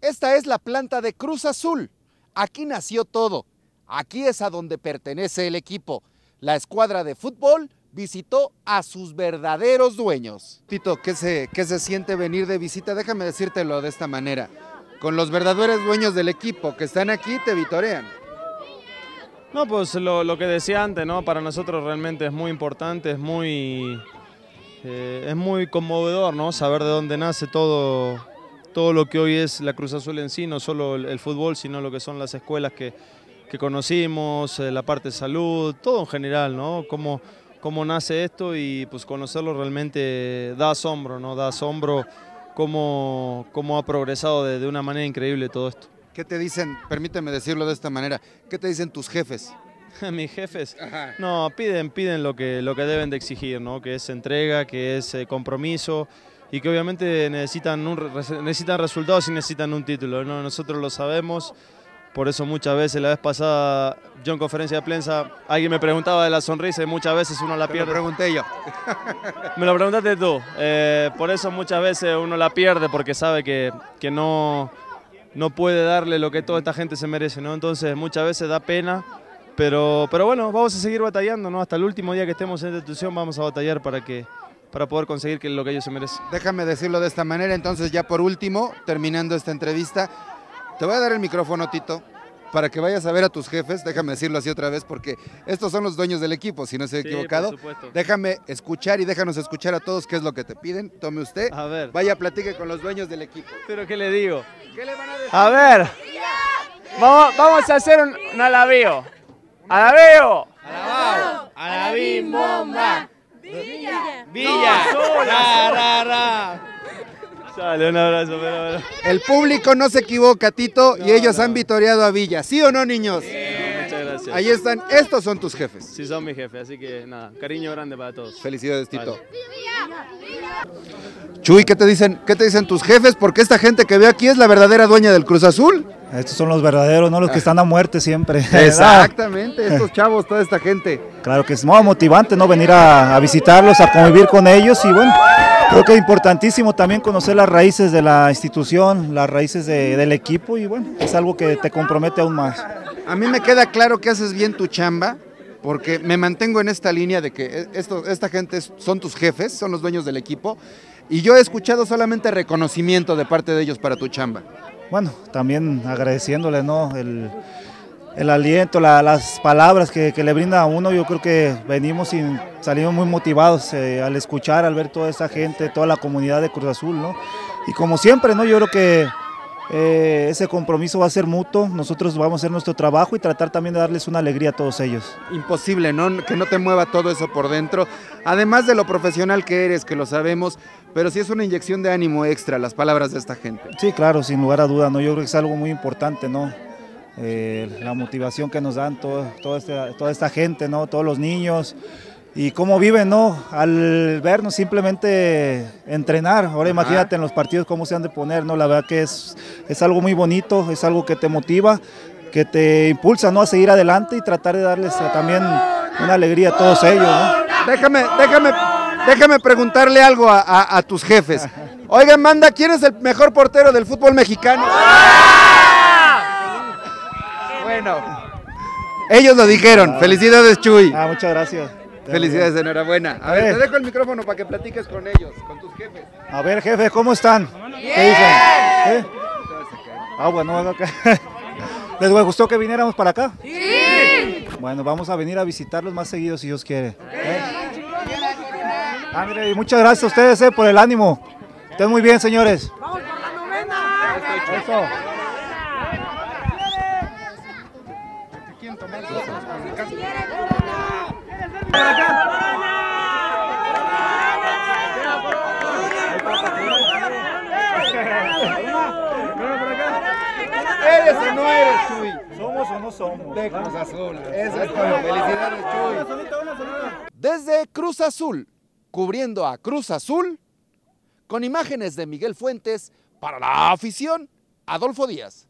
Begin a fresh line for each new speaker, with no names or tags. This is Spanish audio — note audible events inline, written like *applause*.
Esta es la planta de Cruz Azul. Aquí nació todo. Aquí es a donde pertenece el equipo. La escuadra de fútbol visitó a sus verdaderos dueños. Tito, ¿qué se, qué se siente venir de visita? Déjame decírtelo de esta manera. Con los verdaderos dueños del equipo que están aquí te vitorean.
No, pues lo, lo que decía antes, ¿no? Para nosotros realmente es muy importante, es muy, eh, es muy conmovedor, ¿no? Saber de dónde nace todo, todo lo que hoy es la Cruz Azul en sí, no solo el, el fútbol, sino lo que son las escuelas que, que conocimos, eh, la parte de salud, todo en general, ¿no? Cómo, cómo nace esto y pues conocerlo realmente da asombro, ¿no? Da asombro cómo, cómo ha progresado de, de una manera increíble todo esto.
¿Qué te dicen? Permíteme decirlo de esta manera. ¿Qué te dicen tus jefes? *laughs*
Mis jefes, no, piden, piden lo que, lo que deben de exigir, ¿no? Que es entrega, que es eh, compromiso y que obviamente necesitan, un, necesitan resultados y necesitan un título, ¿no? Nosotros lo sabemos, por eso muchas veces, la vez pasada, yo en conferencia de prensa, alguien me preguntaba de la sonrisa y muchas veces uno la
Te lo
pierde.
pregunté yo. *laughs*
Me lo preguntaste tú. Eh, por eso muchas veces uno la pierde porque sabe que, que no, no puede darle lo que toda esta gente se merece, ¿no? Entonces muchas veces da pena, pero, pero bueno, vamos a seguir batallando, ¿no? Hasta el último día que estemos en esta institución vamos a batallar para, que, para poder conseguir que lo que ellos se merecen.
Déjame decirlo de esta manera, entonces ya por último, terminando esta entrevista, te voy a dar el micrófono, Tito, para que vayas a ver a tus jefes, déjame decirlo así otra vez, porque estos son los dueños del equipo, si no estoy
Sí,
equivocado.
por supuesto.
Déjame escuchar y déjanos escuchar a todos qué es lo que te piden. Tome usted,
A ver,
vaya, platique con los dueños del equipo.
pero ¿qué le digo?
¿Qué le van a decir?
A ver, vamos, vamos a hacer un, un alabeo. ¡Alabeo! ¡Alabim bomba! ¡Villa! ¡Ra, ra, ra!
Sale, un abrazo, pero bueno.
El público no se equivoca, Tito, y ellos han vitoreado a Villa. ¿Sí o no, niños?
Muchas gracias.
Ahí están, estos son tus jefes.
Sí, son mi jefe, así que nada, cariño grande para todos.
Felicidades, Tito.
Vale.
Chuy, ¿qué te dicen? ¿Qué te dicen tus jefes? Porque esta gente que ve aquí es la verdadera dueña del Cruz Azul.
Estos son los verdaderos, no los que están a muerte siempre. *laughs*
Exactamente, estos chavos, toda esta gente.
Claro que es muy motivante, ¿no? Venir a, a visitarlos, a convivir con ellos y bueno, creo que es importantísimo también conocer las raíces de la institución, las raíces de- del equipo y bueno, es algo que te compromete aún más.
A mí me queda claro que haces bien tu chamba, porque me mantengo en esta línea de que esto, esta gente son tus jefes, son los dueños del equipo, y yo he escuchado solamente reconocimiento de parte de ellos para tu chamba.
Bueno, también agradeciéndole, ¿no? El, el aliento, la- las palabras que, que le brinda a uno, yo creo que venimos y salimos muy motivados eh, al escuchar, al ver toda esa gente, toda la comunidad de Cruz Azul, ¿no? Y como siempre, ¿no? Yo creo que eh, ese compromiso va a ser mutuo, nosotros vamos a hacer nuestro trabajo y tratar también de darles una alegría a todos ellos.
Imposible, ¿no? Que no te mueva todo eso por dentro. Además de lo profesional que eres, que lo sabemos, pero sí es una inyección de ánimo extra las palabras de esta gente.
Sí, claro, sin lugar a duda, ¿no? Yo creo que es algo muy importante, ¿no? Eh, la motivación que nos dan todo, toda, esta, toda esta gente, ¿no? Todos los niños y cómo viven, ¿no? Al vernos simplemente entrenar. Ahora
Ajá.
imagínate en los partidos cómo se han de poner, ¿no? La verdad que es, es algo muy bonito, es algo que te motiva, que te impulsa, ¿no? A seguir adelante y tratar de darles eh, también una alegría a todos ellos, ¿no?
Déjame, déjame, déjame preguntarle algo a, a- a tus jefes. Oigan, manda, ¿quién es el mejor portero del fútbol mexicano? Bueno, ellos lo dijeron. Felicidades, Chuy.
Ah, muchas gracias.
Felicidades, enhorabuena. A ver, te dejo el micrófono para que platiques con ellos, con tus jefes.
A ver, jefe, ¿cómo están? ¿Qué dicen? ¿Eh? Ah, bueno, acá. ¿Les gustó que viniéramos para acá? Sí. Bueno, vamos a venir a visitarlos más seguido si Dios quiere. ¿eh? Ah, mire, y muchas gracias a ustedes eh, por el ánimo. Estén muy bien, señores. ¡Vamos por la novena! Eso.
¿Eres o no eres, Chuy?
¿Somos o no somos?
De Cruz Azul. Eso es todo. Felicidades, Chuy. Desde Cruz Azul, cubriendo a Cruz Azul, con imágenes de Miguel Fuentes, para la afición, Adolfo Díaz.